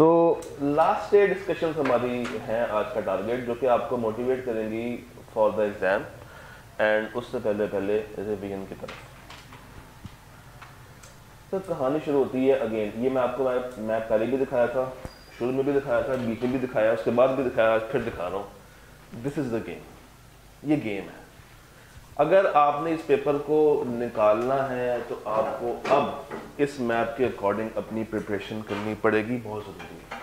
तो last day discussion हमारी है आज का टारगेट जो कि आपको मोटिवेट करेंगी फॉर द एग्ज़ाम एंड उससे पहले पहले रिवीजन की तरफ़। तो कहानी शुरू होती है अगेन ये मैं आपको, मैं पहले भी दिखाया था, शुरू में भी दिखाया था, बीच में भी दिखाया, उसके बाद भी दिखाया, आज फिर दिखा रहा हूँ। दिस इज़ द गेम ये गेम है। अगर आपने इस पेपर को निकालना है तो आपको अब इस मैप के अकॉर्डिंग अपनी प्रिपरेशन करनी पड़ेगी। बहुत ज़रूरी है।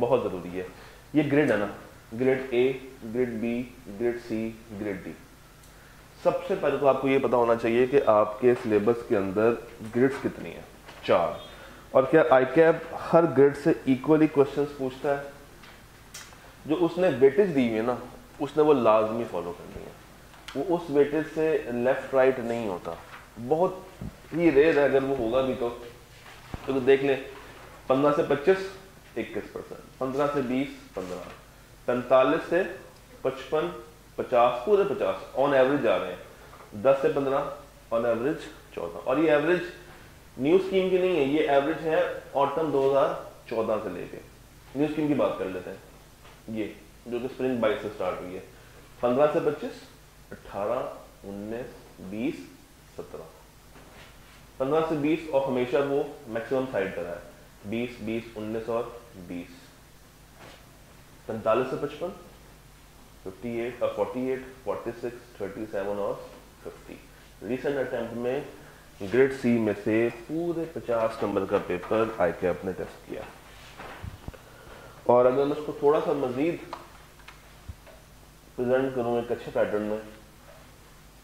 बहुत ज़रूरी है। ये ग्रेड है ना। Grade A grade B grade C grade D सबसे पहले तो आपको ये पता होना चाहिए कि आपके सिलेबस के अंदर ग्रेड्स कितनी है। चार। और क्या आई कैप हर ग्रेड से इक्वली क्वेश्चंस पूछता है? जो उसने वेटेज दी हुई है ना, उसने वो लाजमी फॉलो करनी है। वो उस वेटेज से लेफ़्ट राइट नहीं होता। बहुत ही रेयर है, अगर वो होगा भी तो। तो देख ले, पंद्रह से पच्चीस, इक्कीस परसेंट। पंद्रह से बीस, पंद्रह। पैंतालीस से पचपन, पचास, पूरे पचास ऑन एवरेज जा रहे हैं। दस से पंद्रह ऑन एवरेज चौदह। और ये एवरेज न्यू स्कीम की नहीं है, ये एवरेज है ऑटम 2014 से लेके। न्यू स्कीम की बात कर लेते हैं। ये, जो कि स्प्रिंग बाईस से स्टार्ट हुई है। पंद्रह से पच्चीस पंद्रह से बीस और हमेशा वो मैक्सिमम साइड पर है। बीस बीस, उन्नीस और बीस। पैंतालीस से पचपन फिफ्टी एट और forty eight forty six thirty seven और फिफ्टी रिसेंट अटेम्प्ट में ग्रेड सी में से पूरे पचास नंबर का पेपर आई के अपने टेस्ट किया। और अगर मैं उसको थोड़ा सा मजीद प्रेजेंट करूँ एक अच्छे पैटर्न में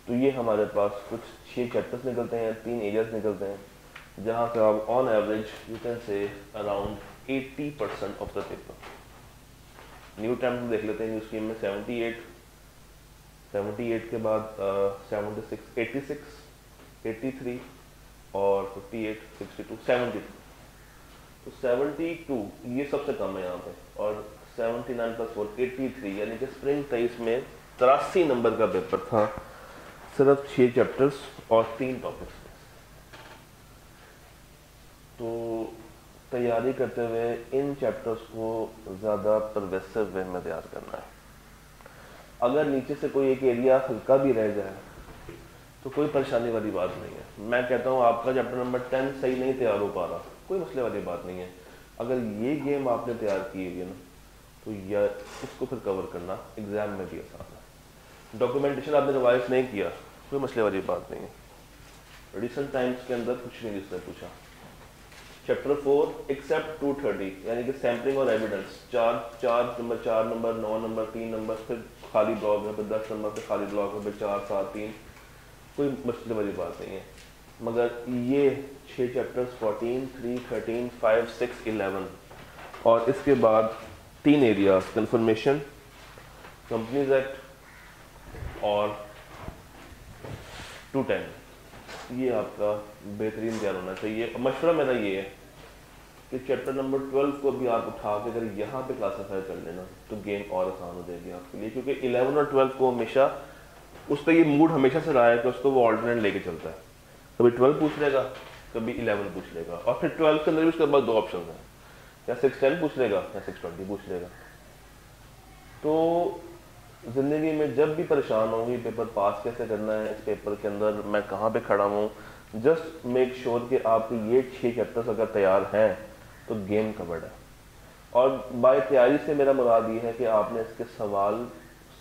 तो ये हमारे पास कुछ छः चैप्टर्स निकलते हैं, तीन एरियाज़ निकलते हैं, जहाँ से आप on average you can say around 80 percent of the paper new time देख लेते हैं न्यू स्कीम में 78 78 के बाद seventy six eighty six eighty three और 58 62 72 तो 72 ये सबसे कम है यहाँ पे और 79 प्लस फोर एटी यानी कि स्प्रिंग तेईस में, तिरासी नंबर का पेपर था। सिर्फ़ छः चैप्टर्स और तीन टॉपिक्स तो तैयारी करते हुए इन चैप्टर्स को ज़्यादा परवेसिव वे में तैयार करना है। अगर नीचे से कोई एक एरिया हल्का भी रह जाए तो कोई परेशानी वाली बात नहीं है। मैं कहता हूँ, आपका चैप्टर नंबर टेन सही नहीं तैयार हो पा रहा। कोई मसले वाली बात नहीं है। अगर ये गेम आपने तैयार की है ना तो यह, इसको फिर कवर करना एग्ज़ाम में भी आसान। डॉक्यूमेंटेशन आपने रिवाइज नहीं किया, कोई मसले वाली बात नहीं है। रिसेंट टाइम्स के अंदर कुछ नहीं जिसने पूछा। Chapter four except two thirty यानी कि सैम्पलिंग और एविडेंस चार चार नंबर चार नंबर नौ नंबर तीन नंबर फिर खाली ब्लॉक है, फिर दस नंबर फिर खाली ब्लॉक है, फिर चार, सात, तीन। कोई मसले वाली बात नहीं है। मगर ये छः chapters fourteen three thirteen five six eleven और इसके बाद तीन एरियाज़ कंफर्मेशन कंपनीज़ एक्ट और टू टेन ये आपका बेहतरीन तैयार होना चाहिए। मशवरा मेरा ये है कि चैप्टर नंबर ट्वेल्व को भी आप उठा के अगर यहाँ पे क्लासीफाई कर लेना तो गेम और आसान हो जाएगी आपके लिए, क्योंकि इलेवन और ट्वेल्व को हमेशा, उस पर ये मूड हमेशा से रहा है कि उसको वो ऑल्टरनेट लेके चलता है। कभी ट्वेल्व पूछ लेगा, कभी इलेवन पूछ लेगा, और फिर ट्वेल्व के अंदर भी उसके बाद दो ऑप्शन हैं। या सिक्स टेन पूछ लेगा, या सिक्स ट्वेंटी पूछ लेगा। तो ज़िंदगी में जब भी परेशान होंगी पेपर पास कैसे करना है, इस पेपर के अंदर मैं कहाँ पे खड़ा हूँ जस्ट मेक श्योर कि आपके ये छः चैप्टर्स अगर तैयार हैं तो गेम कवर्ड है। और बाय तैयारी से मेरा मुराद ये है कि आपने इसके सवाल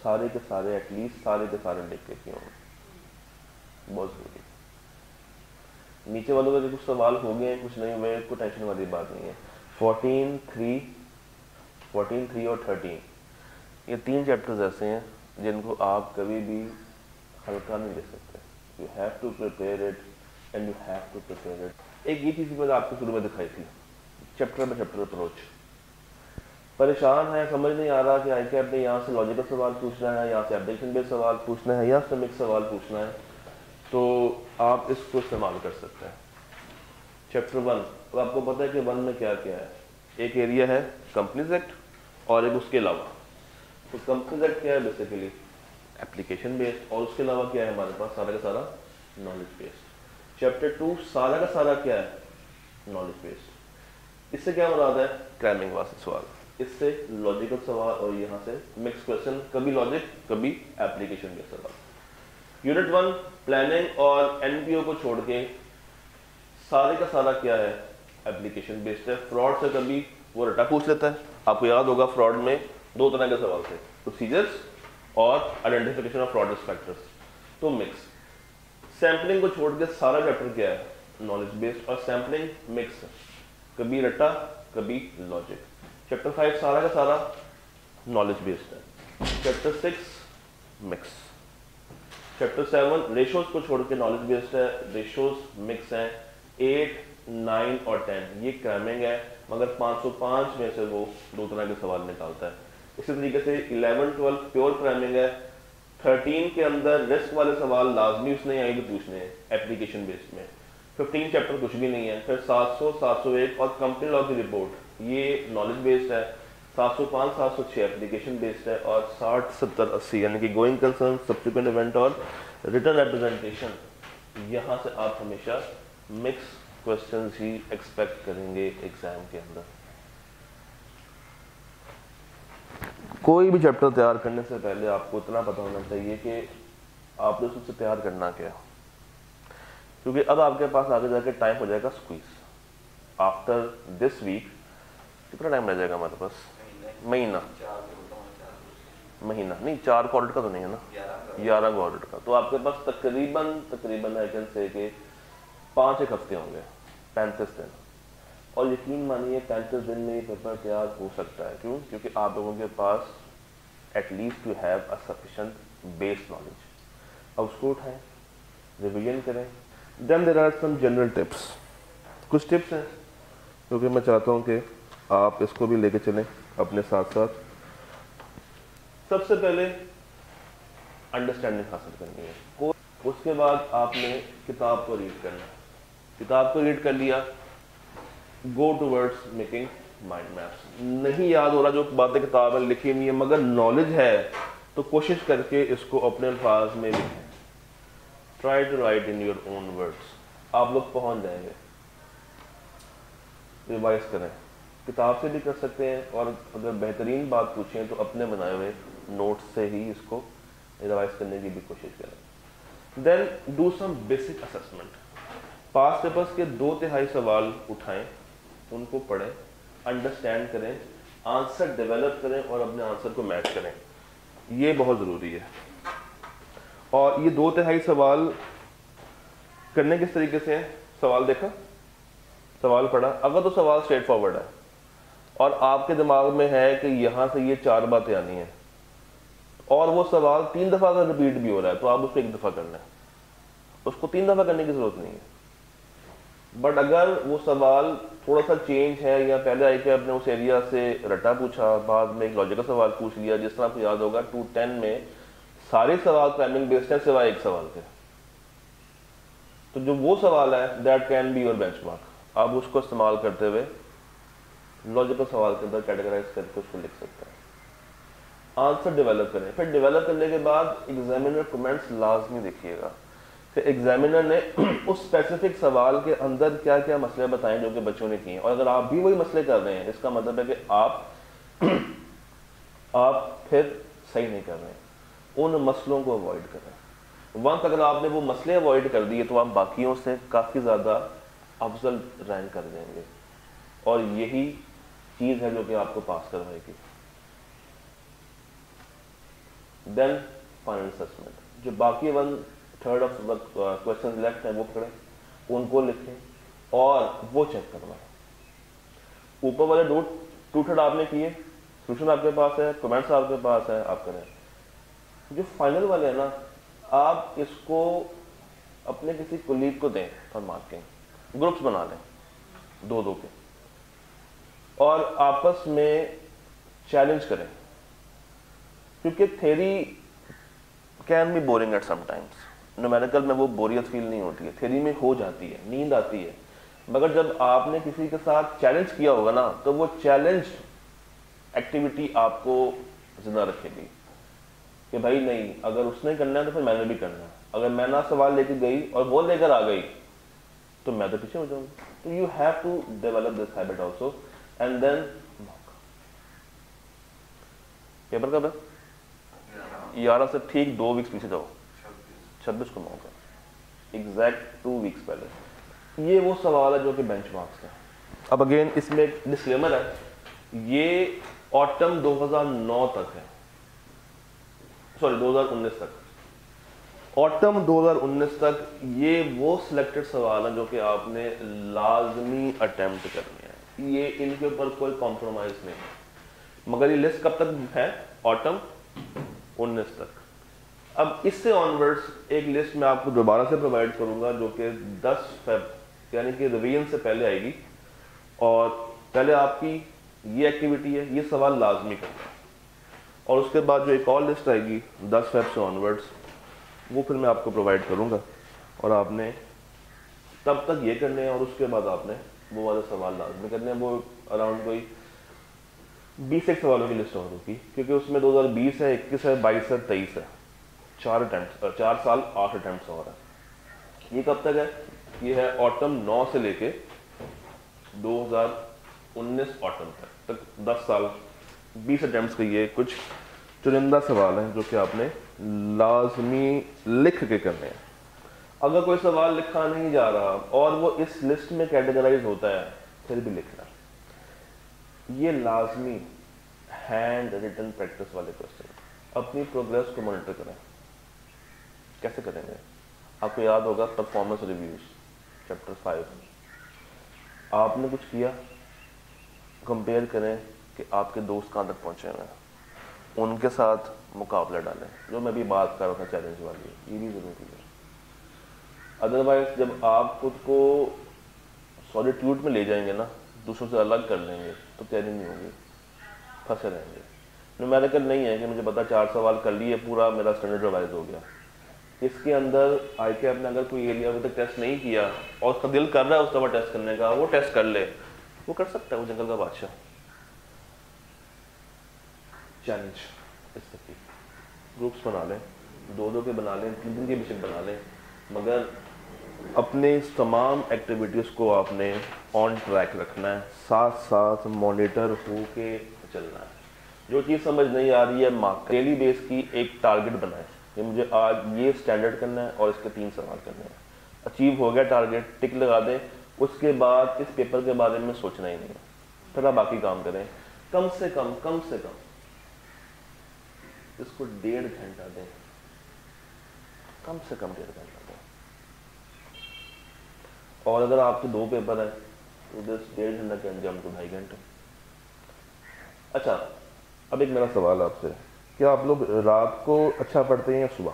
सारे के सारे एटलीस्ट सारे के सारे लिख के किए होंगे। बहुत ज़रूरी। नीचे वालों के कुछ सवाल हो गए, कुछ नहीं हुए, कोई टेंशन वाली बात नहीं है। फोर्टीन थ्री फोर्टीन थ्री और थर्टीन ये तीन चैप्टर्स ऐसे हैं जिनको आप कभी भी हल्का नहीं ले सकते। You have to prepare it and you have to prepare it एक ये चीज़ मैंने आपको शुरू में दिखाई थी चैप्टर बाई चैप्टर अप्रोच परेशान है, समझ नहीं आ रहा कि आई कैप ने यहाँ से लॉजिकल सवाल पूछना है, यहाँ से एप्लीकेशन बेस्ड सवाल पूछना है या समिक सवाल पूछना है। तो आप इसको इस्तेमाल कर सकते हैं। चैप्टर वन तो आपको पता है कि वन में क्या क्या है। एक एरिया है कंपनीज़ एक्ट और एक उसके अलावा। तो कंपनी एक्ट क्या है बेसिकली एप्लीकेशन बेस्ड और उसके अलावा क्या है हमारे पास? सारा का सारा नॉलेज बेस्ड चैप्टर टू सारा का सारा क्या है? नॉलेज बेस्ड इससे क्या मुराद है? क्रैमिंग वाले सवाल. इससे लॉजिकल सवाल और यहाँ से मिक्स क्वेश्चन कभी लॉजिक कभी एप्लीकेशन के सवाल. यूनिट वन प्लानिंग और एनपीओ को छोड़ के सारे का सारा क्या है? एप्लीकेशन बेस्ड है. फ्रॉड से कभी वो रटा पूछ लेता है. आपको याद होगा फ्रॉड में दो तरह के सवाल थे प्रोसीजर्स और आइडेंटिफिकेशन ऑफ़ फ्रॉड फैक्टर्स तो मिक्स सैम्पलिंग को छोड़ के सारा चैप्टर क्या है? नॉलेज बेस्ड और सैम्पलिंग मिक्स कभी रटा कभी लॉजिक चैप्टर फाइव सारा का सारा नॉलेज बेस्ड है. Chapter six mix chapter seven ratios को छोड़ के नॉलेज बेस्ड है. रेशोज मिक्स हैं. एट नाइन और टेन ये क्रैमिंग है, मगर 505 में से वो दो तरह के सवाल निकालता है. इसी तरीके से 11 12 प्योर क्रैमिंग है। 13 के अंदर रिस्क वाले सवाल लाजमी उसने यहाँ भी पूछने हैं एप्लीकेशन बेस्ड में। 15 चैप्टर कुछ भी नहीं है, फिर 700 701 और कंपनी लॉ की रिपोर्ट ये नॉलेज बेस्ड है। 705 706 एप्लीकेशन बेस्ड है और 60 70 80 यानी कि गोइंग कंसर्न सब्सिक्वेंट इवेंट और रिटर्न रिप्रेजेंटेशन यहाँ से आप हमेशा मिक्स क्वेश्चंस ही एक्सपेक्ट करेंगे एग्ज़ाम के अंदर। कोई भी चैप्टर तैयार करने से पहले आपको इतना पता होना चाहिए कि आपने उससे तैयार करना क्या क्योंकि अब आपके पास आगे जाके टाइम हो जाएगा स्क्वीज आफ्टर दिस वीक कितना टाइम रह जाएगा हमारे पास? महीना। महीना। नहीं, चार क्वार्टर का तो नहीं है ना? ग्यारह क्वार्टर का। तो आपके पास तकरीबन तकरीबन आई कैन से पाँच एक हफ़्ते होंगे, पैंतीस दिन। और यकीन मानिए, पैंतीस दिन में ये पेपर तैयार हो सकता है। क्यों? क्योंकि आप लोगों के पास at least to have a sufficient base knowledge अब उसको उठाएँ रिविजन करें। Then there are some general tips कुछ टिप्स हैं, क्योंकि मैं चाहता हूँ कि आप इसको भी लेके चलें अपने साथ साथ सबसे पहले अंडरस्टैंडिंग हासिल करनी है। उसके बाद आपने किताब को रीड करना किताब को रीड कर लिया go to words making mind maps नहीं याद हो रहा जो बातें किताब में लिखी हुई है, मगर नॉलेज है तो कोशिश करके इसको अपने अल्फाज में लिखें try to write in your own words आप लोग पहुँच जाएँगे। रिवाइज करें। किताब से भी कर सकते हैं, और अगर बेहतरीन बात पूछें तो अपने बनाए हुए नोट्स से ही इसको रिवाइज करने की भी कोशिश करें। Then do some basic assessment past papers के दो तिहाई सवाल उठाएँ। उनको पढ़ें अंडरस्टैंड करें आंसर डेवलप करें और अपने आंसर को मैच करें। ये बहुत ज़रूरी है। और ये दो तिहाई सवाल करने किस तरीके से है? सवाल देखा? सवाल पढ़ा? अगर तो सवाल स्ट्रेट फॉरवर्ड है। और आपके दिमाग में है कि यहाँ से ये चार बातें आनी है। और वो सवाल तीन दफ़ा अगर रिपीट भी हो रहा है तो आप उसको एक दफ़ा करना है। उसको तीन दफ़ा करने की ज़रूरत नहीं है। बट अगर वो सवाल थोड़ा सा चेंज है या पहले आई के आपने उस एरिया से रटा पूछा, बाद में एक लॉजिकल सवाल पूछ लिया, जिस तरह आपको याद होगा टू टेन में सारे सवाल प्राइमिंग बेस्ड है, सिवाय एक सवाल के। तो जो वो सवाल है that can be your benchmark आप उसको इस्तेमाल करते हुए लॉजिकल सवाल के अंदर कैटेगराइज करके उसको लिख सकते हैं। आंसर डेवलप करें। फिर डेवलप करने के बाद एग्जामिनर कमेंट्स लाजमी देखिएगा। कि एग्जामिनर ने उस स्पेसिफिक सवाल के अंदर क्या क्या मसले बताए जो कि बच्चों ने किए और अगर आप भी वही मसले कर रहे हैं, इसका मतलब है कि आप आप फिर सही नहीं कर रहे हैं। उन मसलों को अवॉइड करें वंस अगर आपने वो मसले अवॉइड कर दिए तो आप बाकियों से काफ़ी ज़्यादा अफजल रैंक कर देंगे। और यही चीज़ है जो कि आपको पास करवाएगी। देन फाइनल असेसमेंट जो बाकी one third of question left है, वो पकड़ें उनको लिखें, और वो चेक करवाएँ। ऊपर वाले दो टू थर्ड आपने किए सोल्यूशन आपके पास है कमेंट्स आपके पास है, आप करें। जो फाइनल वाले हैं ना, आप इसको अपने किसी कुलीग को दें फॉर मार्किंग ग्रुप्स बना लें दो दो के। और आपस में चैलेंज करें, क्योंकि theory can be boring at sometimes numerical में वो बोरियत फील नहीं होती है। थेरी में हो जाती है नींद आती है। मगर जब आपने किसी के साथ चैलेंज किया होगा ना तो वो चैलेंज एक्टिविटी आपको ज़िंदा रखेगी। कि भाई नहीं अगर उसने करना है तो फिर मैंने भी करना है। अगर मैं ना सवाल लेके गई और वो लेकर आ गई तो मैं तो पीछे हो जाऊँगी। तो you have to develop this habit also and then paper कब है ग्यारह से ठीक दो वीक्स पीछे जाओ। छब्बीस को मौका एग्जैक्ट टू वीक्स पहले। ये वो सवाल है जो कि बेंच मार्क्स का अब अगेन इसमें एक डिस्क्लेमर है। ये ऑटम 2009 तक है। सॉरी 2019 तक। ऑटम 2019 तक ये वो सिलेक्टेड सवाल है जो कि आपने लाजमी अटेम्प्ट करने हैं। ये इनके ऊपर कोई कॉम्प्रोमाइज नहीं है। मगर ये लिस्ट कब तक है? ऑटम 19 तक। अब इससे ऑनवर्ड्स एक लिस्ट मैं आपको दोबारा से प्रोवाइड करूँगा जो कि 10 फेब यानी कि रिवीजन से पहले आएगी। और पहले आपकी ये एक्टिविटी है, ये सवाल लाजमी करना। और उसके बाद जो एक और लिस्ट आएगी 10 फेब से ऑनवर्ड्स वो फिर मैं आपको प्रोवाइड करूँगा। और आपने तब तक ये करने हैं और उसके बाद आपने वो वाले सवाल लाजमी करने हैं। वो अराउंड कोई बीस एक सवालों की लिस्ट और होगी क्योंकि उसमें 2020 है 21 है 22 है 23 है। चार अटैम्प्ट चार साल आठ अटैम्प्ट और है। ये कब तक है? ये है ऑटम नौ से लेके 2019 ऑटम तक। तक दस साल, बीस अटैम्प्ट का ये कुछ चुनिंदा सवाल हैं जो कि आपने लाजमी लिख के करने हैं। अगर कोई सवाल लिखा नहीं जा रहा और वो इस लिस्ट में कैटेगराइज होता है, फिर भी लिखना। ये लाजमी हैंड रिटन प्रैक्टिस वाले क्वेश्चन अपनी प्रोग्रेस को मॉनिटर करें। कैसे करेंगे? आपको याद होगा परफॉर्मेंस रिव्यूज़ चैप्टर फाइव आपने कुछ किया? कंपेयर करें कि आपके दोस्त कहाँ तक पहुँचे हैं। उनके साथ मुकाबला डालें, जो मैं भी बात कर रहा था चैलेंज वाली। ये भी ज़रूरी है। अदरवाइज़ जब आप खुद को सॉलिट्यूड में ले जाएँगे ना, दूसरों से अलग कर लेंगे तो तैयारी नहीं होगी। फंसे रहेंगे। न्यूमेरिकल नहीं है कि मुझे पता, चार सवाल कर लिए, पूरा मेरा स्टैंडर्ड रिवाइज हो गया। इसके अंदर आई के ने अगर कोई एरिया अभी तक टेस्ट नहीं किया और उसका दिल कर रहा है उस दफ़ा टेस्ट करने का, वो टेस्ट कर ले। वो कर सकता है, वो जंगल का बादशाह। चैलेंज इस तक ग्रुप्स बना लें दो दो के बना लें तीन दिन के मिशन बना लें, मगर अपने इस तमाम एक्टिविटीज़ को आपने ऑन ट्रैक रखना है साथ साथ मॉनिटर हो के चलना है। जो चीज़ समझ नहीं आ रही है मार्क डेली बेस की एक टारगेट बनाए। कि मुझे आज ये स्टैंडर्ड करना है और इसके तीन सवाल करने हैं। अचीव हो गया टारगेट टिक लगा दें। उसके बाद, इस पेपर के बारे में सोचना ही नहीं फिर आप बाकी काम करें। कम से कम कम से कम इसको डेढ़ घंटा दें। कम से कम डेढ़ घंटा दें। और अगर आपके दो पेपर है तो दस डेढ़ घंटा के अंजाम तो ढाई घंटे। अच्छा अब एक मेरा सवाल आपसे कि आप लोग रात को अच्छा पढ़ते हैं या सुबह?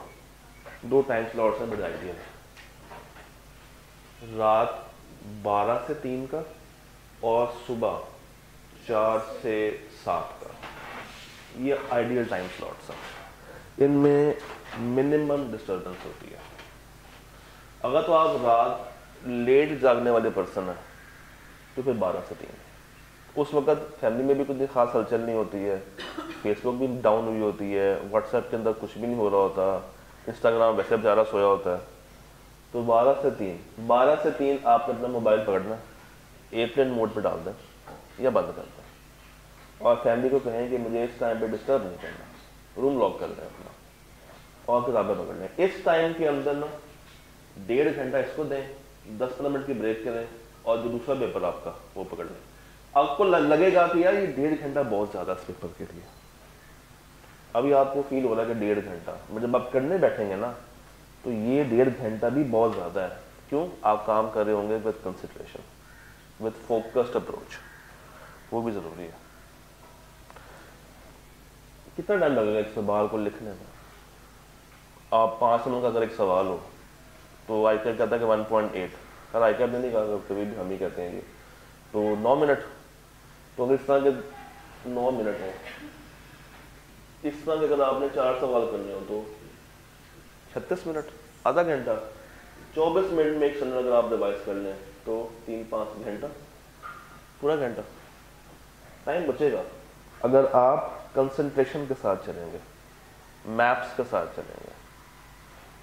दो टाइम स्लॉट्स हैं बढ़ाई दिए रात बारह से तीन का और सुबह चार से सात का। ये आइडियल टाइम स्लॉट्स हैं। इनमें मिनिमम डिस्टर्बेंस होती है। अगर तो आप रात लेट जागने वाले पर्सन हैं तो फिर बारह से तीन। उस वक्त फैमिली में भी कुछ खास हलचल नहीं होती है। फेसबुक भी डाउन हुई होती है व्हाट्सएप के अंदर कुछ भी नहीं हो रहा होता इंस्टाग्राम वैसे बेचारा सोया होता है। तो बारह से तीन, बारह से तीन आपने अपना मोबाइल पकड़ना एयरप्लेन मोड पर डाल दें, या बंद कर दें। और फैमिली को कहें कि मुझे इस टाइम पर डिस्टर्ब नहीं करना रूम लॉक कर दें अपना, और किताबें पकड़ लें। इस टाइम के अंदर ना, डेढ़ घंटा इसको दें, दस पंद्रह मिनट की ब्रेक करें, और जो दूसरा पेपर आपका, वो पकड़ लें। आपको लगेगा कि यार ये डेढ़ घंटा बहुत ज़्यादा इस पेपर के लिए अभी आपको फील हो रहा है कि डेढ़ घंटा। जब आप करने बैठेंगे ना तो ये डेढ़ घंटा भी बहुत ज़्यादा है। क्यों? आप काम कर रहे होंगे with consideration with focused approach वो भी ज़रूरी है। कितना टाइम लगेगा एक सवाल को लिखने में? आप पाँच मिनट का अगर एक सवाल हो तो आई कहता है कि one point eight sir ICAP नहीं कहा कभी भी हम ही कहते हैं ये। तो नौ मिनट तो इस तरह के नौ मिनट है। इस तरह के अगर आपने चार सवाल करने हो तो। छत्तीस मिनट आधा घंटा? चौबीस मिनट में एक सनर अगर आप डिवाइस कर लें तो तीन, पाँच घंटा? पूरा घंटा। टाइम बचेगा। अगर आप कंसंट्रेशन के साथ चलेंगे मैप्स के साथ चलेंगे,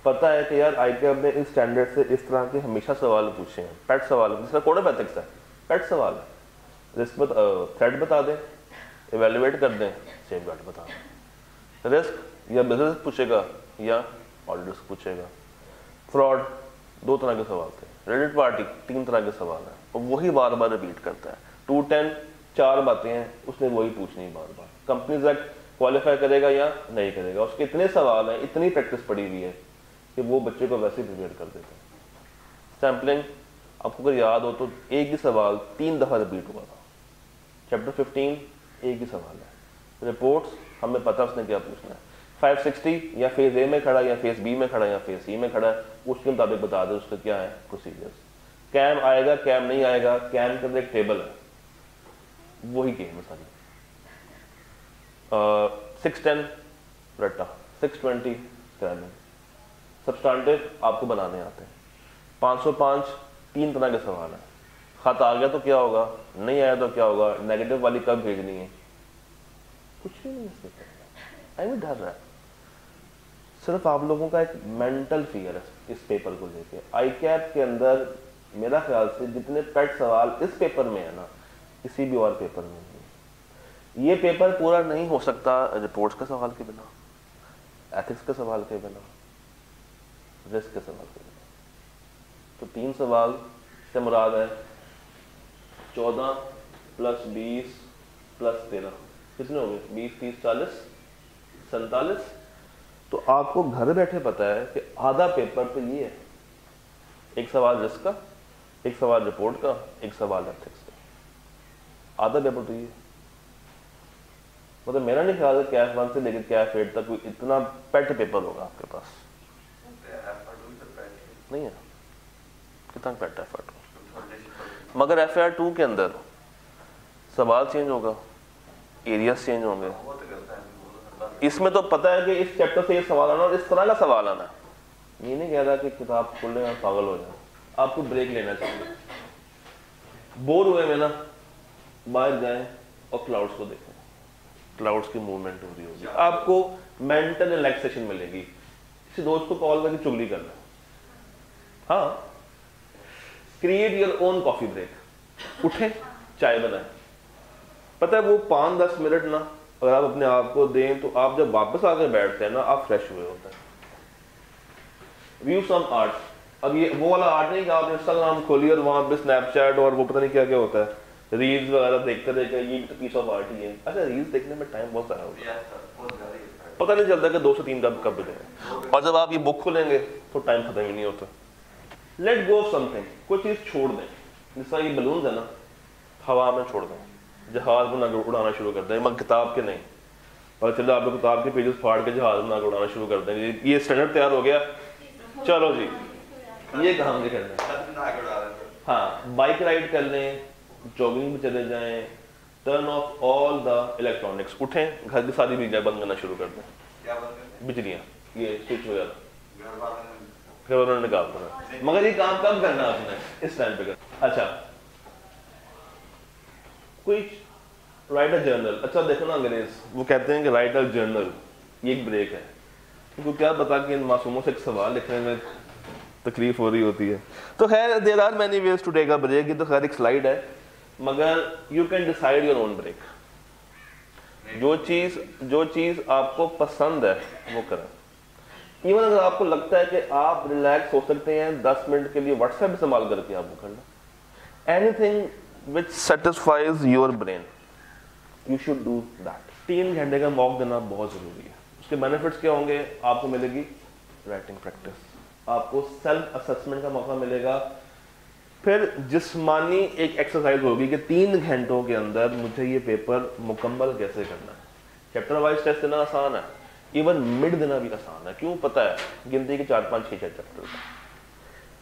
पता है कि यार आई ने इस स्टैंडर्ड से इस तरह के हमेशा सवाल पूछे हैं। पेट सवाल जिसका तरह कोडोपैथिक्स है। पेट सवाल है। रिस्क बता थ्रेड बता दें एवेलुएट कर दें सेफ़ गार्ड बता दें। रिस्क या बिज़नेस पूछेगा या ऑडिटर्स पूछेगा। फ्रॉड दो तरह के सवाल थे। रेडिट पार्टी तीन तरह के सवाल हैं। और वही बार बार रिपीट करता है। टू टेन चार बातें हैं, उसने वही पूछनी बार बार कंपनीज़ एक्ट क्वालिफाई करेगा या नहीं करेगा? उसके इतने सवाल हैं, इतनी प्रैक्टिस पड़ी हुई है कि वो बच्चे को वैसे प्रिपेयर कर देते हैं। सैम्पलिंग आपको अगर याद हो तो एक ही सवाल, तीन दफ़ा रिपीट हुआ था। चैप्टर फिफ्टीन एक ही सवाल है। रिपोर्ट्स हमें पता उसने क्या पूछना है। 560 या फ़ेज़ ए में खड़ा, या फ़ेज़ बी में खड़ा, या फ़ेज़ सी में खड़ा है उसके मुताबिक बता दे उसका क्या है प्रोसीजर्स कैम आएगा कैम नहीं आएगा कैम के अंदर एक टेबल है। वही गेम है सारी। सिक्स टेन रट्टा। सिक्स ट्वेंटी स्क्रैमिंग सब्सटांटिव आपको बनाने आते हैं। पाँच सौ पाँच, तीन तरह के सवाल हैं। खत आ गया तो क्या होगा? नहीं आया तो क्या होगा? नेगेटिव वाली कब भेजनी है? कुछ भी नहीं इसके आई भी डर रहा। है सिर्फ़ आप लोगों का एक मेंटल फियर है इस पेपर को लेके। आई कैप के अंदर मेरा ख्याल से जितने पेट सवाल इस पेपर में है ना, किसी भी और पेपर में नहीं ये पेपर पूरा नहीं हो सकता रिपोर्ट्स के सवाल के बिना एथिक्स के सवाल के बिना रिस्क के सवाल के बिना। तो तीन सवाल से मुराद है चौदह प्लस बीस प्लस तेरह। कितने हो गए बीस तीस चालीस सैतालीस। तो आपको घर बैठे पता है कि आधा पेपर तो ये है। एक सवाल रिस्क का एक सवाल रिपोर्ट का एक सवाल एथिक्स का। आधा पेपर तो ये मतलब मेरा नहीं ख्याल है कैफ वन से लेकर कैफ एट तक कोई इतना पेट पेपर होगा आपके पास। नहीं है। कितना पेट एफ़ मगर एफ़ आर टू के अंदर सवाल चेंज होगा एरियाज़ चेंज होंगे। इसमें तो पता है कि इस चैप्टर से ये सवाल आना और इस तरह का सवाल आना। ये नहीं कह रहा कि किताब खोल लें पागल हो जाए। आपको ब्रेक लेना चाहिए। बोर हुए में ना, बाहर जाए और क्लाउड्स को देखें। क्लाउड्स की मूवमेंट हो रही होगी। आपको मेंटल रिलैक्सेशन मिलेगी। किसी दोस्त को कॉल करके चुगली करना। हाँ create your own coffee break उठे चाय बनाए। पता है वो पाँच दस मिनट ना अगर आप अपने आप को दें तो आप जब वापस आकर बैठते हैं ना आप फ्रेश हुए होते हैं। व्यू सम आर्ट अब ये वो वाला आर्ट नहीं कि आप इंस्टाग्राम खोलिए और वहाँ पे स्नैपचैट और वो पता नहीं क्या क्या होता है। रील्स वगैरह देखते रहे ये तो पीस ऑफ़ आर्ट ही है। अच्छा रील्स देखने में टाइम बहुत सारा होता है। पता नहीं चलता कि दो से तीन कब कब बजे और जब आप ये बुक खोलेंगे तो टाइम खत्म ही नहीं होता। लेट गो समथिंग कोई चीज़ छोड़ दें। जिस तरह ये बलून है ना हवा में छोड़ दें। जहाज़ बना के उड़ाना शुरू कर दें मगर किताब के नहीं। और चलो आप लोग किताब के पेजेस फाड़ के जहाज़ बना के उड़ाना शुरू कर देंगे ये स्टैंडर्ड तैयार हो गया। चलो जी। ये काम नहीं करना हाँ? बाइक राइड कर लें जॉगिंग पे चले जाएँ turn off all the electronics उठें घर की सारी बिजलियाँ बंद करना शुरू कर दें। बिजलियाँ। ये स्विच वगैरह घर वालों ने कहा, मगर ये काम कब करना आपने इस टाइम पे कर अच्छा कोई राइट अ जर्नल अच्छा देखो ना अंग्रेज़, वो कहते हैं कि राइट अ जर्नल ये एक ब्रेक है। उनको क्या बता कि इन मासूमों से एक सवाल लिखने में तकलीफ़ हो रही होती है। तो खैर there are many ways to take a break ये तो खैर एक स्लाइड है। मगर you can decide your own break जो चीज़ जो चीज़ आपको पसंद है, वो करें। इवन अगर आपको लगता है कि आप रिलैक्स हो सकते हैं, दस मिनट के लिए व्हाट्सएप इस्तेमाल करके आप वो करना anything which satisfies your brain you should do that तीन घंटे का वॉक देना बहुत ज़रूरी है। उसके बेनिफिट्स क्या होंगे? आपको मिलेगी राइटिंग प्रैक्टिस आपको सेल्फ असेसमेंट का मौका मिलेगा। फिर जिस्मानी एक एक्सरसाइज होगी कि तीन घंटों के अंदर मुझे ये पेपर मुकम्मल कैसे करना है। चैप्टर वाइज टेस्ट देना आसान है। इवन मिड देना भी आसान है। क्यों पता है? गिनती के चार, पाँच छः छः चैप्टर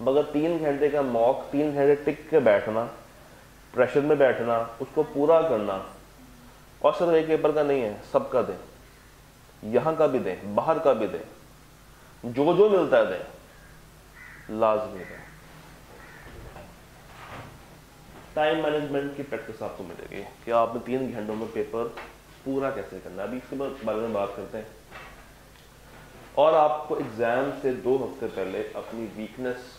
मगर तीन घंटे का मॉक तीन घंटे टिक के बैठना प्रेशर में बैठना, उसको पूरा करना और सिर्फ़ एक पेपर का नहीं है, सबका दें। यहाँ का भी दें, बाहर का भी दें। जो जो मिलता है दें। लाजमी दें। टाइम मैनेजमेंट की प्रैक्टिस आपको मिलेगी। कि आपने तीन घंटों में पेपर पूरा कैसे करना अभी इसके बारे में बात करते हैं। और आपको एग्ज़ाम से दो हफ़्ते पहले अपनी वीकनेस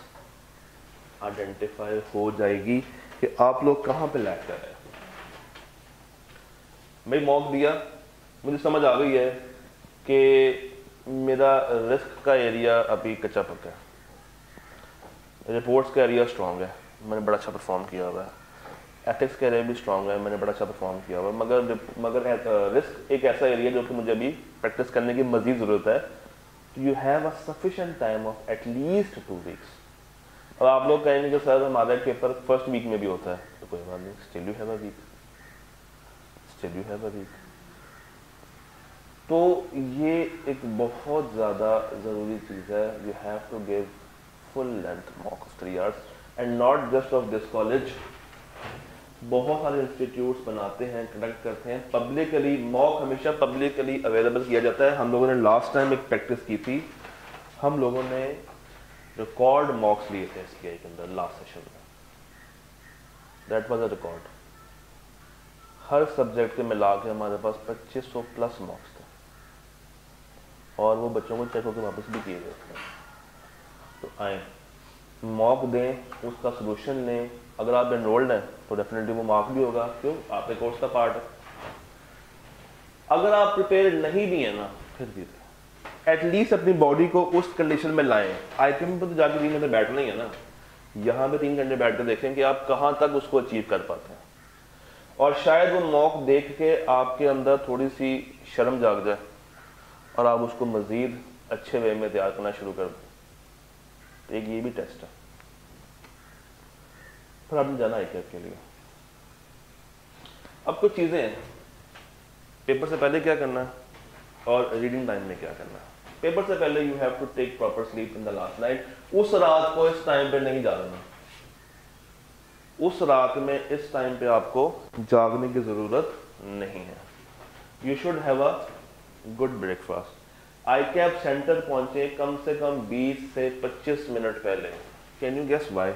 आइडेंटिफाई हो जाएगी कि आप लोग कहाँ पे लैक कर रहे हैं। भाई मॉक दिया, मुझे समझ आ गई है कि मेरा रिस्क का एरिया अभी कच्चा पक्का है। रिपोर्ट्स का एरिया स्ट्रॉन्ग है, मैंने बड़ा अच्छा परफॉर्म किया हुआ है। एथिक्स का एरिया भी स्ट्रॉन्ग है, मैंने बड़ा अच्छा परफॉर्म किया हुआ है। मगर मगर रिस्क एक ऐसा एरिया जो कि मुझे अभी प्रैक्टिस करने की मजीद ज़रूरत है you have a sufficient time of at least two weeks और आप लोग कहेंगे कि सर, हमारा पेपर फ़र्स्ट वीक में भी होता है। तो कोई बात नहीं still you have a week still you have a week तो ये एक बहुत ज़्यादा ज़रूरी चीज़ है। You have to give full length mock of three hours and not just of this college बहुत सारे इंस्टीट्यूट बनाते हैं कंडक्ट करते हैं। पब्लिकली मॉक हमेशा पब्लिकली अवेलेबल किया जाता है। हम लोगों ने लास्ट टाइम एक प्रैक्टिस की थी। हम लोगों ने रिकॉर्ड मॉक्स लिए थे एस के अंदर लास्ट सेशन में। दैट वाज अ रिकॉर्ड हर सब्जेक्ट के मिला के हमारे पास 2500 प्लस मॉक्स थे। और वो बच्चों को चेक होकर वापस भी किए गए थे। तो आए मॉक दें, उसका सोल्यूशन लें अगर आप एनरोल्ड हैं तो डेफिनेटली वो मार्क भी होगा। क्यों? आपके कोर्स का पार्ट है। अगर आप प्रिपेयर नहीं भी है ना, फिर भी एटलीस्ट अपनी बॉडी को उस कंडीशन में लाएँ। आई थिंक तो जाके तीन घंटे बैठना ही है ना। यहाँ पे तीन घंटे बैठ कर देखें कि आप कहाँ तक उसको अचीव कर पाते हैं। और शायद वो मौक देख के आपके अंदर थोड़ी सी शर्म जाग जाए और आप उसको मज़ीद अच्छे वे में तैयार करना शुरू कर दें। तो एक ये भी टेस्ट है। फिर आपने जाना क्या के लिए। अब कुछ चीज़ें पेपर से पहले क्या करना और रीडिंग टाइम में क्या करना। पेपर से पहले you have to take proper sleep in the last night उस रात को इस टाइम पे नहीं जागना। उस रात में इस टाइम पे आपको जागने की ज़रूरत नहीं है। You should have a good breakfast ICAP centre पहुँचे कम से कम 20 से 25 मिनट पहले। कैन यू गेस वाई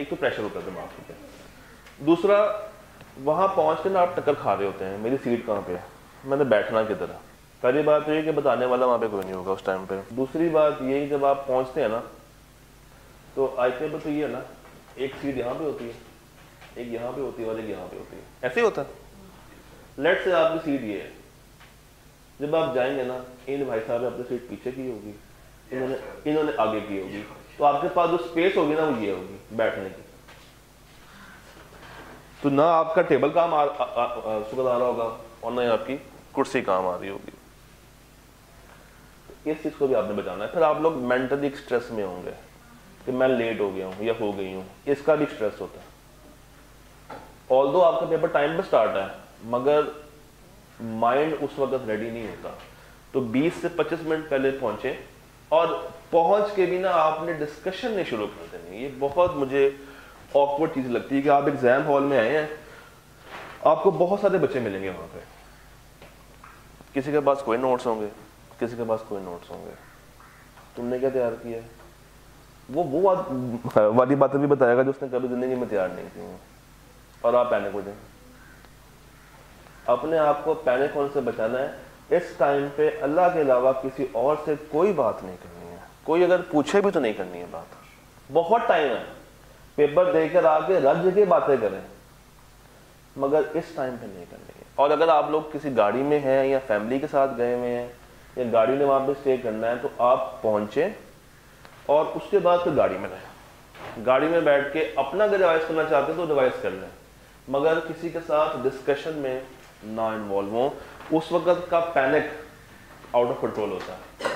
एक तो प्रेशर होता है दिमाग पे दूसरा, वहाँ पहुँच के ना आप टक्कर खा रहे होते हैं, मेरी सीट कहाँ पे है? मैंने बैठना किधर है? पहली बात तो ये कि बताने वाला वहाँ पे कोई नहीं होगा उस टाइम पे। दूसरी बात ये कि जब आप पहुँचते हैं ना तो आई पे तो ये है ना, एक सीट यहाँ पे होती है, एक यहाँ पे होती है और एक यहाँ पे होती है। ऐसे ही होता है। लेट से आपकी सीट ये है। जब आप जाएँगे ना इन भाई साहब ने अपनी सीट पीछे की होगी। इन्होंने इन्होंने आगे की होगी। तो आपके पास जो स्पेस होगी ना वो ये होगी बैठने की। तो ना आपका टेबल काम आ, आ, आ, आ, आ रहा होगा और ना आपकी कुर्सी काम आ रही होगी। इस चीज़ को भी आपने बचाना है। फिर आप लोग मेंटली स्ट्रेस में होंगे कि मैं लेट हो गया हूँ या हो गई हूँ इसका भी स्ट्रेस होता है। ऑल दो आपका पेपर टाइम पे स्टार्ट है मगर माइंड उस वक्त रेडी नहीं होता। तो 20 से 25 मिनट पहले पहुँचे और पहुँच के भी ना आपने डिस्कशन नहीं शुरू कर देनी। ये बहुत मुझे ऑकवर्ड चीज़ लगती है कि आप एग्ज़ाम हॉल में आए हैं, आपको बहुत सारे बच्चे मिलेंगे वहाँ पे। किसी के पास कोई नोट्स होंगे, किसी के पास कोई नोट्स होंगे। तुमने क्या तैयार किया है? वो वो वाली बातें भी बताएगा जो उसने कभी ज़िंदगी में तैयार नहीं की और आप पैनिक हो जाए। अपने आप को पैनिक होने से बचाना है। इस टाइम पे अल्लाह के अलावा किसी और से कोई बात नहीं करनी। है कोई अगर पूछे भी तो नहीं करनी है बात। बहुत टाइम है। पेपर देकर आके रज के बातें करें। मगर इस टाइम पे नहीं करनी है। और अगर आप लोग किसी गाड़ी में हैं या फैमिली के साथ गए हुए हैं, या गाड़ी में वहाँ पे स्टे करना है तो आप पहुँचे और उसके बाद फिर गाड़ी में रहें। गाड़ी में बैठ के अपना अगर रिवाइज करना चाहते हैं तो रिवाइज कर लें। मगर किसी के साथ डिस्कशन में ना इन्वॉल्व हो। उस वक्त का पैनिक आउट ऑफ़ कंट्रोल होता है।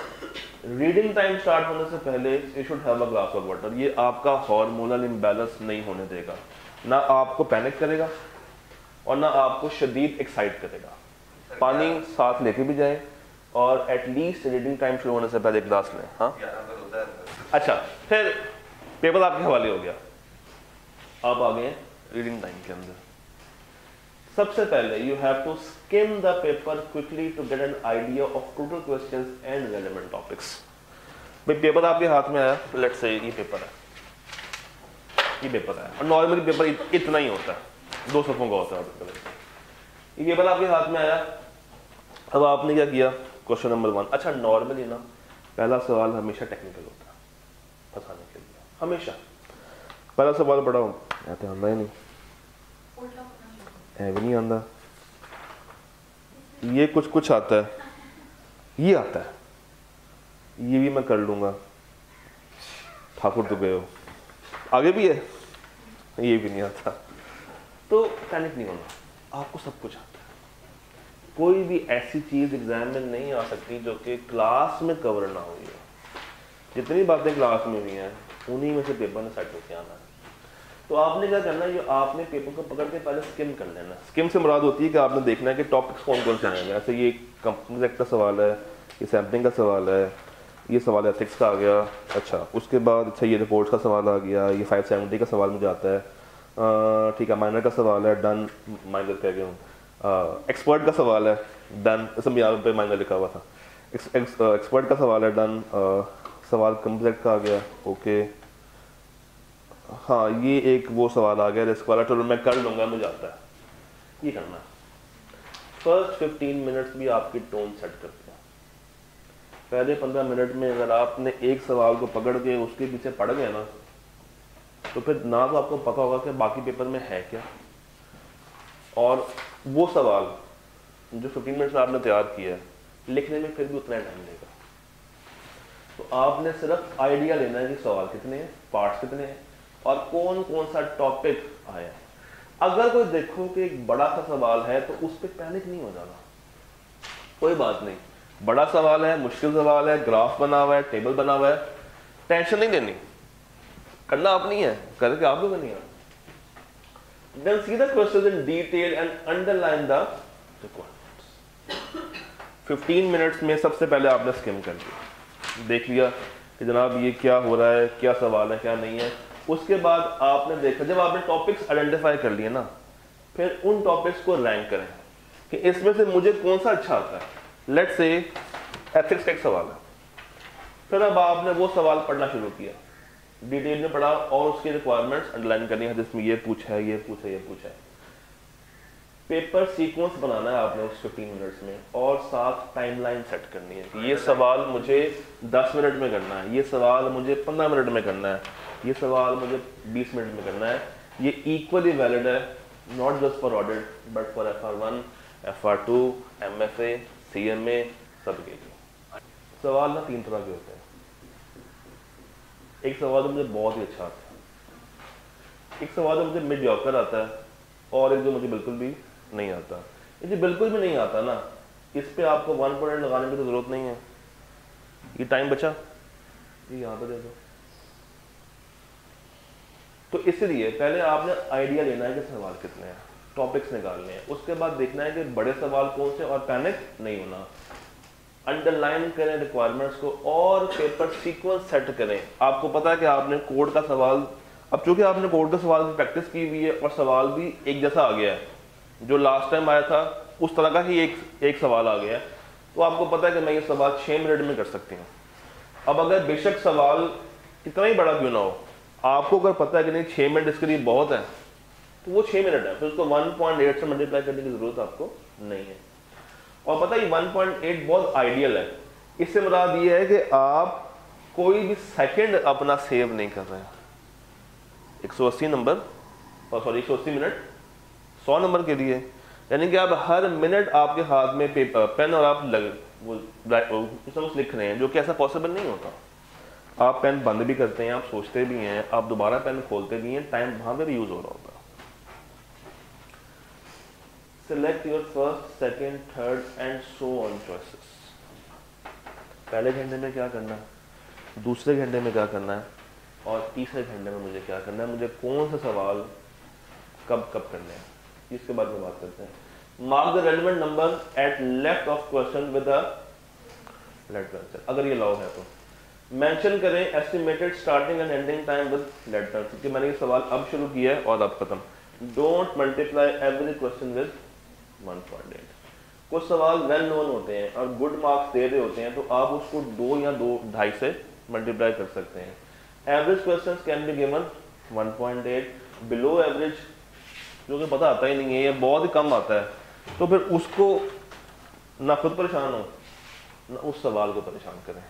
रीडिंग टाइम स्टार्ट होने से पहले you should have a glass of water ये आपका हार्मोनल इम्बैलेंस नहीं होने देगा। ना आपको पैनिक करेगा और ना आपको शदीद एक्साइट करेगा। पानी साथ लेके भी जाए और एटलीस्ट रीडिंग टाइम शुरू होने से पहले ग्लास लें हाँ? अच्छा फिर पेपर आपके हवाले हो गया। आप आ गए रीडिंग टाइम के अंदर। सबसे पहले you have to skim the paper quickly to get an idea of total questions and relevant topics भाई पेपर आपके हाथ में आया लेट से ये पेपर है। ये पेपर है। और नॉर्मली पेपर इतना ही होता है। दो सफों का होता है ये पेपर आपके हाथ में आया अब आपने क्या किया? क्वेश्चन नंबर वन अच्छा नॉर्मली ना, पहला सवाल हमेशा टेक्निकल होता है। फंसाने के लिए। हमेशा। पहला सवाल बड़ा आंदा ही नहीं। भी नहीं आंदा। ये कुछ कुछ आता है। ये आता है। ये भी मैं कर लूँगा। ठाकुर तो गए हो। आगे भी है। ये भी नहीं आता। तो पैनिक नहीं होना। आपको सब कुछ आता है। कोई भी ऐसी चीज़ एग्ज़ाम में नहीं आ सकती जो कि क्लास में कवर ना हुई हो। जितनी बातें क्लास में हुई हैं, उन्हीं में से पेपर में सेट होकर आना है तो आपने क्या करना है आपने पेपर को पकड़ के पहले स्किम कर लेना। स्किम से मुराद होती है कि आपने देखना है कि टॉपिक्स कौन कौन से आएँगे ऐसे ये कंपनी एक्ट का सवाल है, ये सैम्पलिंग का सवाल है, ये सवाल एथिक्स का आ गया। अच्छा उसके बाद अच्छा ये रिपोर्ट्स का सवाल आ गया, ये फाइव सेवेंटी का सवाल मुझे आता है। ठीक है माइनर का सवाल है डन माइनर कह गया हूँ। एक्सपर्ट का सवाल है डन सब यहाँ पे माइनर लिखा हुआ था। एक्सपर्ट का सवाल है डन सवाल कंप्लेक्ट का आ गया ओके हाँ ये एक वो सवाल आ गया रिस्क वाला। चलो, मैं कर लूँगा, मुझे आता है। ये करना। फ़र्स्ट फिफ्टीन मिनट्स भी आपकी टोन सेट करते हैं। पहले पंद्रह मिनट में अगर आपने एक सवाल को पकड़ के उसके पीछे पढ़ गए ना तो फिर ना तो आपको पता होगा कि बाकी पेपर में है क्या। और वो सवाल, जो फिफ्टीन मिनट्स में आपने तैयार किया है, लिखने में फिर भी उतना टाइम लेगा। तो आपने सिर्फ़ आइडिया लेना है कि सवाल कितने हैं पार्ट्स कितने हैं। और कौन कौन सा टॉपिक आया। अगर कोई देखो कि एक बड़ा सा सवाल है तो उस पर पैनिक नहीं हो जाना। कोई बात नहीं। बड़ा सवाल है, मुश्किल सवाल है ग्राफ बना हुआ है टेबल बना हुआ है। टेंशन नहीं देनी करना आप नहीं है, करके आप नहीं है। Then see the questions in detail and underline the requirements 15 minutes में सबसे पहले आपने स्किम कर दिया। देख लिया कि जनाब ये क्या हो रहा है, क्या सवाल है, क्या नहीं है। उसके बाद आपने देखा, जब आपने टॉपिक्स आइडेंटिफाई कर लिए ना, फिर उन टॉपिक्स को रैंक करें कि इसमें से मुझे कौन सा अच्छा आता है। लेट से एथिक्स का एक सवाल है। फिर अब आपने वो सवाल पढ़ना शुरू किया। डिटेल में पढ़ा और उसकी रिक्वायरमेंट्स अंडरलाइन करनी है, जिसमें ये पूछा है, ये पूछा है, ये पूछा है। पेपर सीक्वेंस बनाना है आपने उस 15 मिनट्स में और साथ टाइमलाइन सेट करनी है। कि ये सवाल मुझे 10 मिनट में करना है ये सवाल मुझे 15 मिनट में करना है ये सवाल मुझे 20 मिनट में करना है। ये इक्वली वैलिड है not just for audit but for F R one F R two M F A C M A सब के लिए। सवाल ना तीन तरह के होते हैं। एक सवाल तो मुझे बहुत ही अच्छा आता है। एक सवाल तो मुझे मिड जॉकर आता है और एक जो मुझे बिल्कुल भी नहीं आता। ये बिल्कुल भी नहीं आता ना। इस पे आपको वन पॉइंट लगाने की तो ज़रूरत नहीं है। ये टाइम बचा। ये यहाँ पर दे दो। तो इसलिए पहले आपने आइडिया लेना है कि सवाल कितने हैं टॉपिक्स निकालने हैं। उसके बाद देखना है कि बड़े सवाल कौन से और पैनिक नहीं होना। अंडरलाइन करें रिक्वायरमेंट्स को और पेपर सीक्वेंस सेट करें। आपको पता है कि आपने कोड का सवाल, अब चूँकि आपने कोड का सवाल की प्रैक्टिस की हुई है और सवाल भी एक जैसा आ गया है जो लास्ट टाइम आया था, उस तरह का ही एक एक सवाल आ गया। है तो आपको पता है कि मैं ये सवाल छः मिनट में कर सकती हूँ। अब अगर बेशक सवाल कितना ही बड़ा क्यों ना हो, आपको अगर पता है कि नहीं छः मिनट इसके लिए बहुत है तो वो छः मिनट है। फिर उसको वन पॉइंट एट से मल्टीप्लाई करने की ज़रूरत आपको नहीं है। और पता है वन पॉइंट एट बहुत आइडियल है। इससे मुराद ये है कि आप कोई भी सेकंड अपना सेव नहीं कर रहे हैं। 180 नंबर और सॉरी 180 मिनट 100 नंबर के लिए। यानी कि आप हर मिनट आपके हाथ में पेपर, पेन और आप लग, वो लिख रहे हैं, जो कि ऐसा पॉसिबल नहीं होता। आप पेन बंद भी करते हैं, आप सोचते भी हैं, आप दोबारा पेन खोलते भी हैं टाइम वहाँ पर यूज़ हो रहा होता select your first second third and so on choices पहले घंटे में क्या करना है? दूसरे घंटे में क्या करना है? और तीसरे घंटे में मुझे क्या करना है? मुझे कौन सा सवाल कब कब करने हैं? इसके बारे में बात करते हैं। Mark the relevant number at left of question with letter अगर ये लॉ है तो। मेंशन करें estimated starting and ending time with letter क्योंकि मैंने ये सवाल अब शुरू किया है और अब खत्म। Don't multiply every question with 1.8 कुछ सवाल वेल नोन होते हैं और गुड मार्क्स दे रहे होते हैं तो आप उसको दो या दो ढाई से मल्टीप्लाई कर सकते हैं। Average question can be given 1.8 below average जो कि पता आता ही नहीं है, या बहुत ही कम आता है। तो फिर उसको ना खुद परेशान हो, ना उस सवाल को परेशान करें।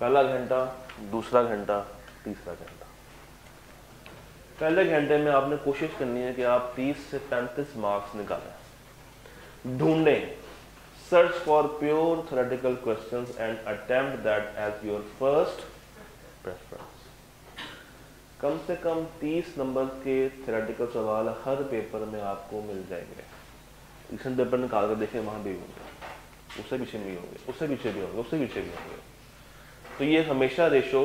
पहला घंटा, दूसरा घंटा, तीसरा घंटा। पहले घंटे में आपने कोशिश करनी है कि आप 30 से 35 मार्क्स निकालें। ढूंढें। Search for pure theoretical questions and attempt that as your first preference कम से कम 30 नंबर के थेरेटिकल सवाल हर पेपर में आपको मिल जाएँगे। रिसेंट पेपर निकाल कर देखें, वहाँ भी होंगे। उससे पीछे भी होंगे, उससे पीछे भी होंगे, उससे पीछे भी होंगे। तो ये हमेशा रेशो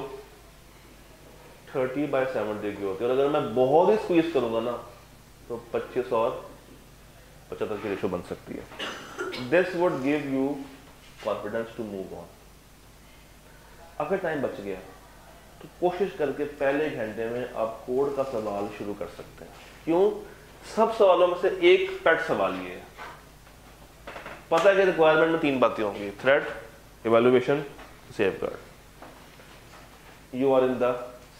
थर्टी बाय सेवेंटी की होती है। और अगर मैं बहुत ही स्क्वीज करूँगा ना तो पच्चीस और पचहत्तर की रेशो बन सकती है। This would give you confidence to move on अगर टाइम बच गया। तो कोशिश करके पहले घंटे में आप कोड का सवाल शुरू कर सकते हैं। क्यों? सब सवालों में से एक पेट सवाल ये है। पता है कि रिक्वायरमेंट में तीन बातें होंगी। Threat evaluation safeguard you are in the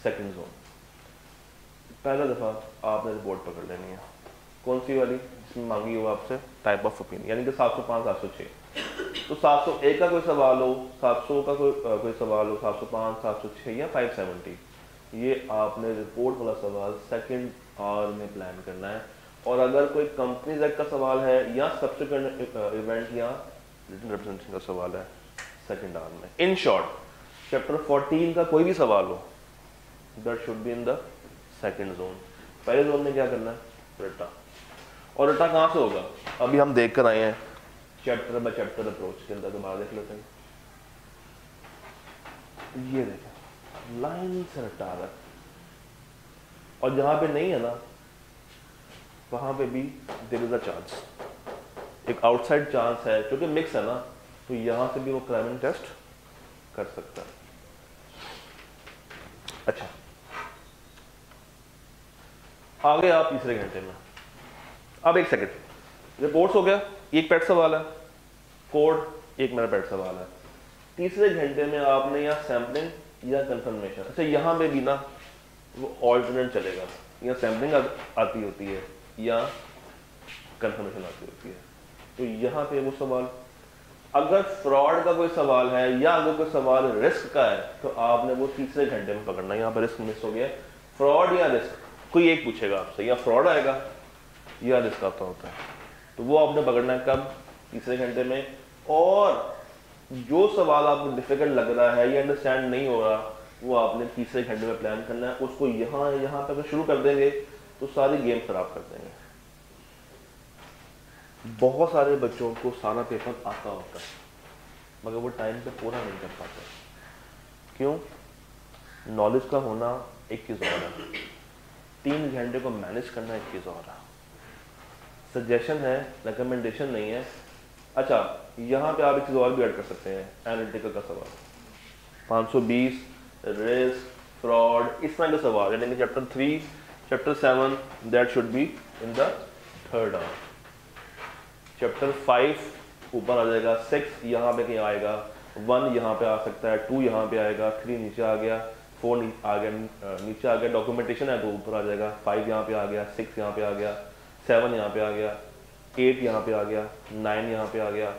second zone पहला दफ़ा आपने रिपोर्ट पकड़ लेनी है। कौन सी वाली? जिसमें मांगी हो आपसे? टाइप ऑफ़ ओपिनियन यानी कि सात सौ पाँच, सात सौ छः तो सात सौ एक का कोई सवाल हो, सात सौ का कोई कोई सवाल हो, सात सौ पाँच, सात सौ छः या फाइव सेवेंटी ये आपने रिपोर्ट वाला सवाल सेकेंड आवर में प्लान करना है। और अगर कोई कंपनी का सवाल है या सब्सिक्वेंट इवेंट या रिटर्न रिप्रेजेंटेशन का सवाल है सेकेंड आवर में। इन शॉर्ट चैप्टर 14 का कोई भी सवाल हो that should be in the second zone पहले जोन में क्या करना है? रट्टा। और रट्टा कहाँ से होगा? अभी हम देख कर आए हैं। चैप्टर बाय चैप्टर अप्रोच के अंदर दोबारा देख लेते हैं। ये देखें लाइन से आ रहा और जहाँ पे नहीं है ना, वहाँ पे भी देर इज़ अ चांस एक आउटसाइड चांस है, क्योंकि मिक्स है ना तो यहाँ से भी वो क्राइमिंग टेस्ट कर सकता है। अच्छा। आगे आप तीसरे घंटे में। अब एक सेकंड रिपोर्ट्स हो गया एक पेट सवाल है। कोड एक मेरा पेट सवाल है। तीसरे घंटे में आपने या सैम्पलिंग या कंफर्मेशन अच्छा यहाँ पे भी ना वो ऑल्टरनेट चलेगा। या सैम्पलिंग आती होती है या कंफर्मेशन आती होती है। तो यहाँ पे वो सवाल, अगर फ्रॉड का कोई सवाल है या अगर कोई सवाल रिस्क का है तो आपने वो तीसरे घंटे में पकड़ना यहाँ पर रिस्क मिस हो गया। फ्रॉड या रिस्क कोई एक पूछेगा आपसे, या फ्रॉड आएगा या रिस्क आता होता है। तो वो आपने पकड़ना है कब? तीसरे घंटे में और जो सवाल आपको डिफ़िकल्ट लग रहा है, या अंडरस्टैंड नहीं हो रहा, वो आपने तीसरे घंटे में प्लान करना है, उसको यहाँ यहाँ पर शुरू कर देंगे तो सारी गेम खराब कर देंगे। बहुत सारे बच्चों को सारा पेपर आता होता है, मगर वो टाइम पे पूरा नहीं कर पाते। क्यों? नॉलेज का होना एक चीज़ और है। तीन घंटे को मैनेज करना एक चीज़ और है। सजेशन है रिकमेंडेशन नहीं है अच्छा यहाँ पे आप एक चीज़ और भी ऐड कर सकते हैं एनालिटिकल का सवाल। 520 रिस्क फ्रॉड इस तरह का सवाल, यानी कि chapter three chapter 7 that should be in the third hour chapter 5 ऊपर आ जाएगा 6 यहाँ पे कहीं आएगा वन यहाँ पे आ सकता है टू यहाँ पे आएगा थ्री नीचे आ गया फोर आ गया, नीचे आ गया डॉक्यूमेंटेशन है तो ऊपर आ जाएगा फाइव यहाँ पे आ गया सिक्स यहाँ पे आ गया सेवन यहाँ पे आ गया। 8 यहाँ पे आ गया, नाइन यहाँ पे आ गया,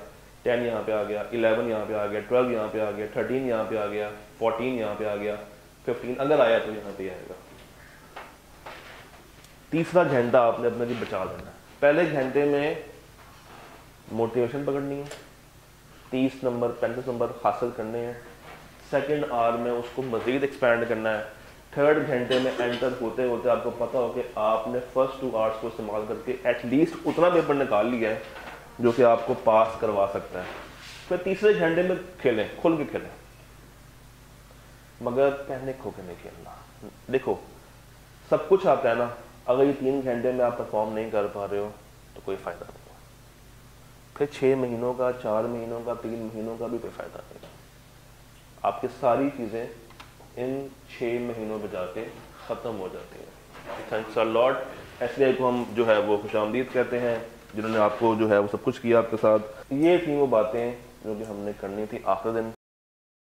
टेन यहाँ पे आ गया 11 यहाँ पे आ गया 12 यहाँ पे आ गया 13 यहाँ पे आ गया 14 यहाँ पे आ गया 15 अगर आया तो यहाँ पे आएगा। तीसरा घंटा आपने अपने लिए बचा लेना। पहले घंटे में मोटिवेशन पकड़नी है, तीस नंबर, पैंतीस नंबर हासिल करने हैं। सेकेंड आवर में उसको मज़ीद एक्सपैंड करना है। थर्ड घंटे में एंटर होते होते आपको पता हो कि आपने फ़र्स्ट टू आवर्स को इस्तेमाल करके एटलीस्ट उतना पेपर निकाल लिया है जो कि आपको पास करवा सकता है। फिर तीसरे घंटे में खेलें, खुल के खेलें। मगर पैनिक होकर नहीं खेलना? देखो, सब कुछ आता है ना, अगर ये तीन घंटे में आप परफॉर्म नहीं कर पा रहे हो तो कोई फ़ायदा नहीं फिर छः महीनों का, चार महीनों का, तीन महीनों का भी कोई फ़ायदा नहीं आपकी सारी चीज़ें इन छः महीनों में जाके ख़त्म हो जाती हैं। थैंक्स आर लॉट एस को हम जो है वो खुश आमदीद कहते हैं, जिन्होंने आपको जो है वो सब कुछ किया आपके साथ। ये थी वो बातें जो कि हमने करनी थी आखिर दिन।